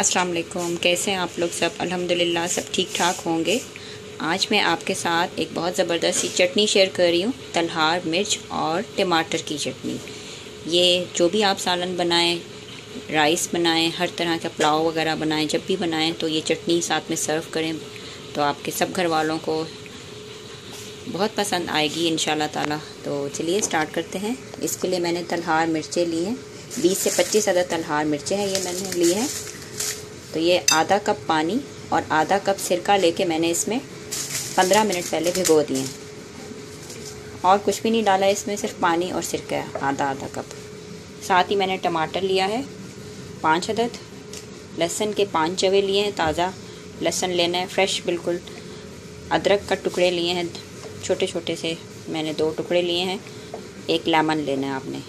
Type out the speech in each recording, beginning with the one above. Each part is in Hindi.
अस्सलाम वालेकुम कैसे हैं आप लोग सब? अल्हम्दुलिल्लाह, सब ठीक ठाक होंगे। आज मैं आपके साथ एक बहुत ज़बरदस्त सी चटनी शेयर कर रही हूँ, तलहार, मिर्च और टमाटर की चटनी। ये जो भी आप सालन बनाएँ, राइस बनाएँ, हर तरह का पुलाव वगैरह बनाएँ, जब भी बनाएँ तो ये चटनी साथ में सर्व करें तो आपके सब घर वालों को बहुत पसंद आएगी इन ताला। तो चलिए स्टार्ट करते हैं। इसके लिए मैंने तलहार मिर्चें ली हैं। बीस से पच्चीस अदर तलहार मिर्चें हैं, ये मैंने ली हैं। तो ये आधा कप पानी और आधा कप सिरका लेके मैंने इसमें पंद्रह मिनट पहले भिगो दिए और कुछ भी नहीं डाला इसमें, सिर्फ़ पानी और सिरका आधा आधा कप। साथ ही मैंने टमाटर लिया है, पाँच अदद। लहसुन के पाँच चवे लिए हैं ताज़ा। लहसुन लेना है फ्रेश, बिल्कुल। अदरक का टुकड़े लिए हैं, छोटे छोटे से मैंने दो टुकड़े लिए हैं। एक लेमन लेना है आपने।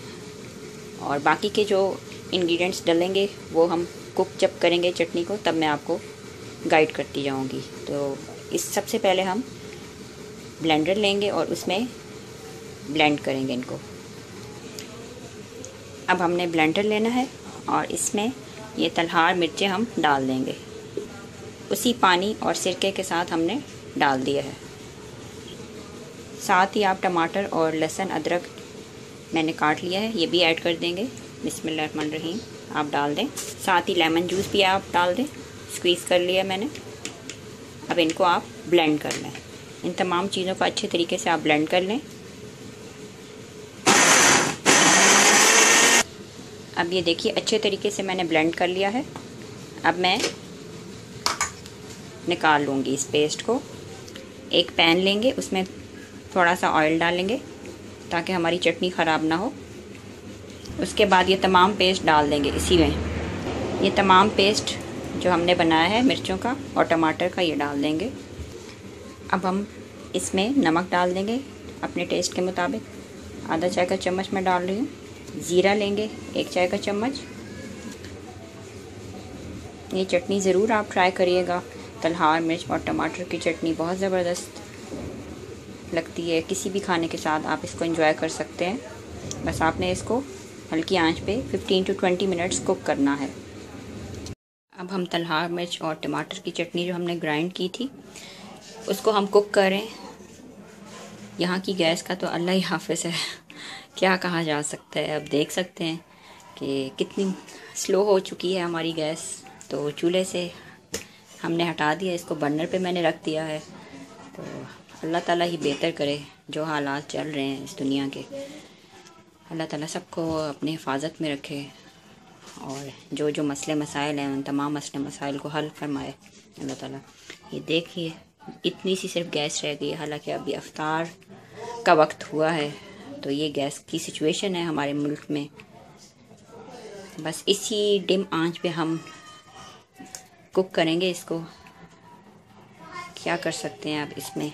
और बाकी के जो इंग्रेडिएंट्स डलेंगे, वो हम कुक जब करेंगे चटनी को, तब मैं आपको गाइड करती जाऊँगी। तो इस सबसे पहले हम ब्लेंडर लेंगे और उसमें ब्लेंड करेंगे इनको। अब हमने ब्लेंडर लेना है और इसमें ये तलहार मिर्चें हम डाल देंगे। उसी पानी और सिरके के साथ हमने डाल दिया है। साथ ही आप टमाटर और लहसुन, अदरक मैंने काट लिया है, ये भी ऐड कर देंगे। बिस्मिल्लाहिर्रहमानिर्रहीम आप डाल दें। साथ ही लेमन जूस भी आप डाल दें। स्क्वीज़ कर लिया मैंने। अब इनको आप ब्लेंड कर लें। इन तमाम चीज़ों को अच्छे तरीके से आप ब्लेंड कर लें। अब ये देखिए, अच्छे तरीके से मैंने ब्लेंड कर लिया है। अब मैं निकाल लूँगी इस पेस्ट को। एक पैन लेंगे, उसमें थोड़ा सा ऑयल डालेंगे ताकि हमारी चटनी ख़राब ना हो। उसके बाद ये तमाम पेस्ट डाल देंगे इसी में। ये तमाम पेस्ट जो हमने बनाया है मिर्चों का और टमाटर का, ये डाल देंगे। अब हम इसमें नमक डाल देंगे अपने टेस्ट के मुताबिक। आधा चाय का चम्मच मैं डाल रही हूँ। ज़ीरा लेंगे एक चाय का चम्मच। ये चटनी ज़रूर आप ट्राई करिएगा। तलहार मिर्च और टमाटर की चटनी बहुत ज़बरदस्त लगती है। किसी भी खाने के साथ आप इसको एंजॉय कर सकते हैं। बस आपने इसको हल्की आँच पे 15 टू 20 मिनट्स कुक करना है। अब हम तलहार, मिर्च और टमाटर की चटनी जो हमने ग्राइंड की थी, उसको हम कुक करें। यहाँ की गैस का तो अल्लाह ही हाफिज़ है। क्या कहा जा सकता है? अब देख सकते हैं कि कितनी स्लो हो चुकी है हमारी गैस। तो चूल्हे से हमने हटा दिया, इसको बर्नर पे मैंने रख दिया है। तो अल्लाह ताला ही बेहतर करे जो हालात चल रहे हैं इस दुनिया के। अल्लाह ताला सबको अपनी हिफाजत में रखे और जो जो मसले मसाइल हैं, उन तमाम मसले मसाइल को हल फरमाए। अल्लाह ताला, ये देखिए, इतनी सी सिर्फ़ गैस रह गई हालाँकि अभी अफ्तार का वक्त हुआ है तो ये गैस की सिचुएशन है हमारे मुल्क में। बस इसी डिम आँच पे हम कुक करेंगे इसको। क्या कर सकते हैं आप इसमें?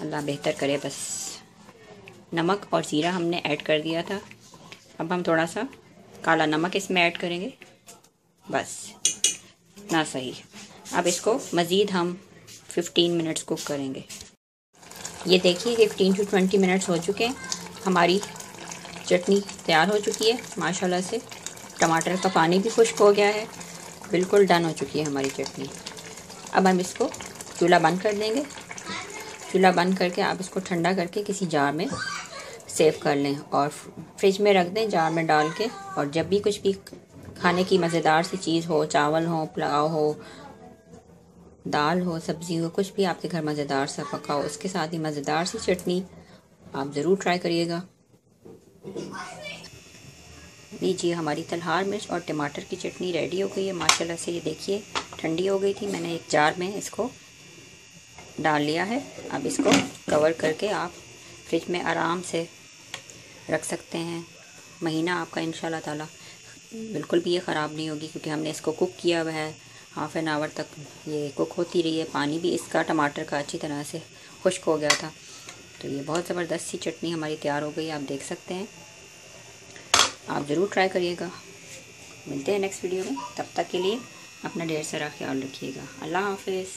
अल्लाह बेहतर करे, बस। नमक और ज़ीरा हमने ऐड कर दिया था। अब हम थोड़ा सा काला नमक इसमें ऐड करेंगे। बस ना सही। अब इसको मज़ीद हम 15 मिनट्स कुक करेंगे। ये देखिए कि 15 टू 20 मिनट्स हो चुके हैं। हमारी चटनी तैयार हो चुकी है, माशाल्लाह से। टमाटर का पानी भी खुश्क हो गया है। बिल्कुल डन हो चुकी है हमारी चटनी। अब हम इसको चूल्हा बंद कर देंगे। चूल्हा बंद करके आप इसको ठंडा करके किसी जार में सेव कर लें और फ्रिज में रख दें जार में डाल के और जब भी कुछ भी खाने की मज़ेदार सी चीज़ हो, चावल हो, पुलाव हो, दाल हो, सब्ज़ी हो, कुछ भी आपके घर मज़ेदार सा पका हो, उसके साथ ही मज़ेदार सी चटनी आप ज़रूर ट्राई करिएगा। लीजिए हमारी तलहार मिर्च और टमाटर की चटनी रेडी हो गई है। माशाल्लाह से ये देखिए, ठंडी हो गई थी। मैंने एक जार में इसको डाल लिया है। अब इसको कवर करके आप फ्रिज में आराम से रख सकते हैं। महीना आपका इन ताला बिल्कुल भी ये ख़राब नहीं होगी क्योंकि हमने इसको कुक किया हुआ है। हाफ़ एन आवर तक ये कुक होती रही है। पानी भी इसका, टमाटर का अच्छी तरह से खुश्क हो गया था। तो ये बहुत ज़बरदस्त सी चटनी हमारी तैयार हो गई आप देख सकते हैं। आप ज़रूर ट्राई करिएगा। मिलते हैं नेक्स्ट वीडियो में। तब तक के लिए अपना ढेर सारा ख्याल रखिएगा। अल्लाह हाफिज़।